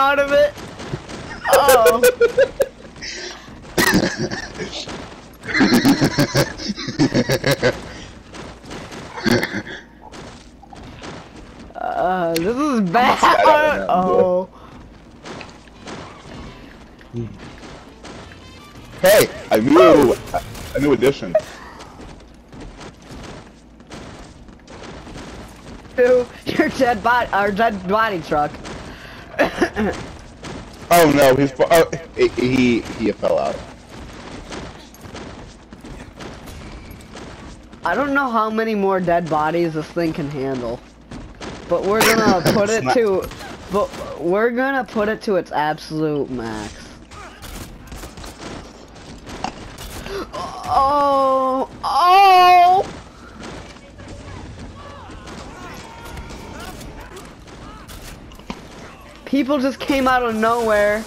out of it. Oh. uh, this is bad. Oh. Hey, a new, a new addition. Your dead body, our dead body truck. Oh no, he's oh, he he he fell out. I don't know how many more dead bodies this thing can handle. But we're gonna put it to but we're gonna put it to its absolute max. Oh People just came out of nowhere.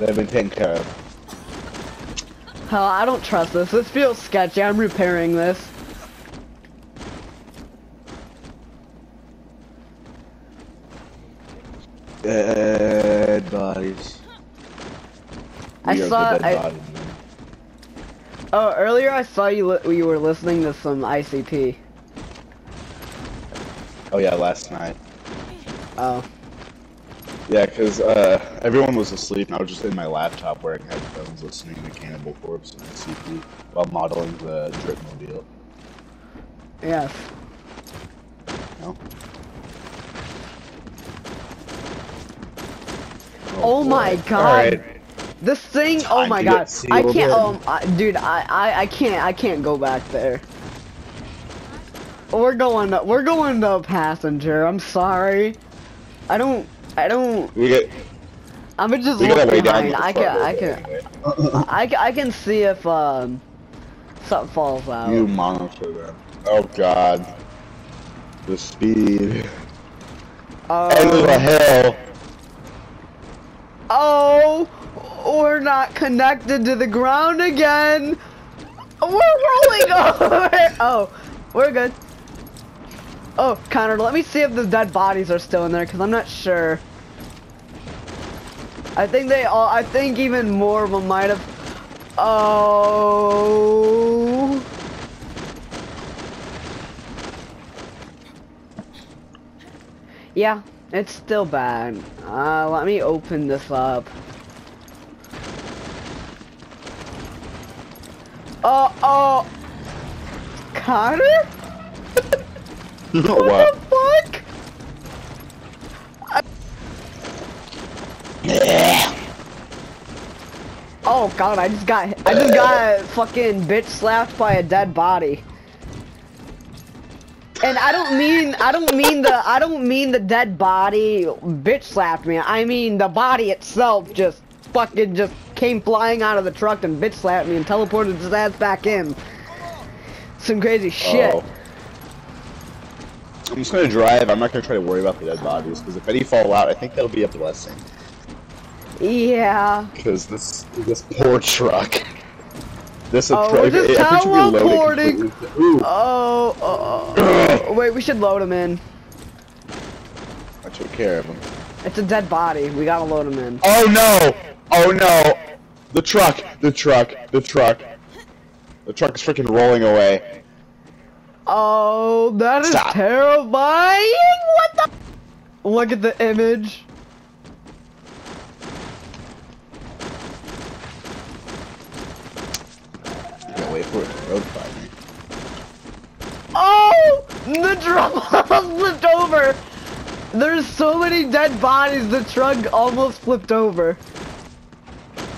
They've been taken care of. Hell, I don't trust this. This feels sketchy. I'm repairing this. Dead bodies. I We are saw- I- bodies. Oh, earlier I saw you li you were listening to some ICP. Oh yeah, last night. Oh. Yeah, because uh, everyone was asleep, and I was just in my laptop wearing headphones, listening to Cannibal Corpse and CP while modeling the Dripmobile. Yes. No? Oh my. God. Alright. This thing, oh my god. I can't um I, dude, I, I I can't I can't go back there. We're going to, we're going to passenger. I'm sorry. I don't I don't We get I'm gonna just look gotta way down. behind. I can I can. I, ca- I can see if um something falls out. You monitor them. Oh god. The speed. End of the Oh, hill. oh, we're not connected to the ground again. We're rolling over. Oh, we're good. Oh, Connor, let me see if the dead bodies are still in there, because I'm not sure. I think they all, I think even more of them might have. Oh. Yeah, it's still bad. Uh, let me open this up. Oh, oh. Connor? What, what? the fuck? Oh god, I just got I just got fucking bitch slapped by a dead body. And I don't mean I don't mean the I don't mean the dead body bitch slapped me. I mean the body itself just fucking just came flying out of the truck and bitch slapped me and teleported his ass back in. Some crazy shit. Oh. I'm just gonna drive. I'm not gonna try to worry about the dead bodies because if any fall out, I think that'll be a blessing. Yeah. Because this this poor truck. This Oh, truck. we're just it- I think it should teleporting. Oh, oh, oh. wait, we should load him in. I took care of him. It's a dead body. We gotta load him in. Oh no! Oh no! The truck! The truck! The truck! The truck is freaking rolling away. Oh, that is Stop. terrifying! What the? Look at the image. Can't wait for it to road fight. Oh, the truck almost flipped over. There's so many dead bodies. The truck almost flipped over.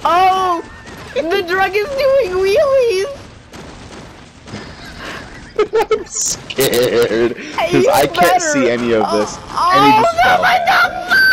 Oh, the truck is doing wheelies. I'm scared. Because I can't better- see any of this. Oh, he oh